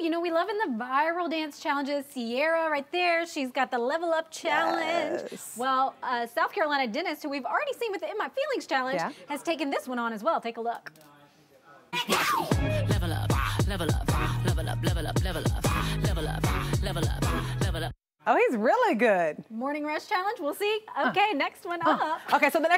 you know, we love in the viral dance challenges. Ciara right there, she's got the level up challenge. Yes. Well, uh, South Carolina Dennis, who we've already seen with the In My Feelings challenge, Yeah. has taken this one on as well. Take a look. level up, level up, level up, level up, level up, level up, level up, level up. Oh, he's really good. Morning Rush challenge, we'll see. Okay, next one up. Okay, so the next